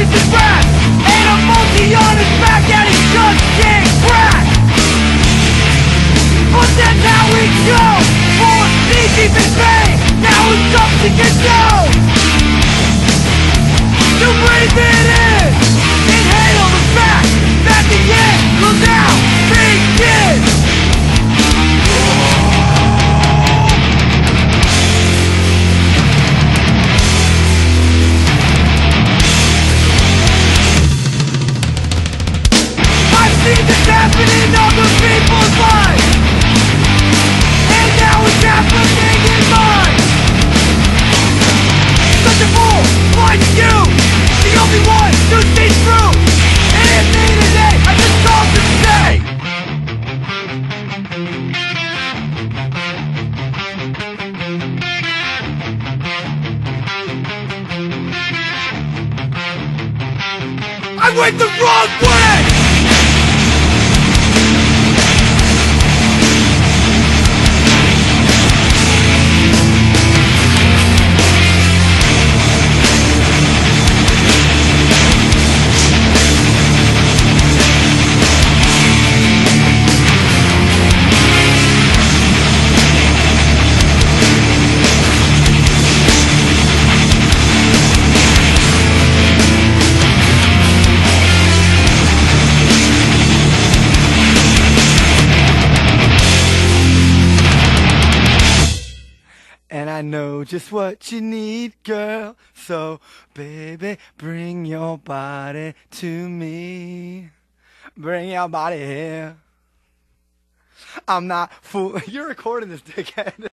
And a multi on his back that he just can't But that's how deep in pain. Now it's up to get down. To breathe in I went the wrong way! Know just what you need, girl. So, baby, bring your body to me. Bring your body here. I'm not fool. You're recording this, dickhead.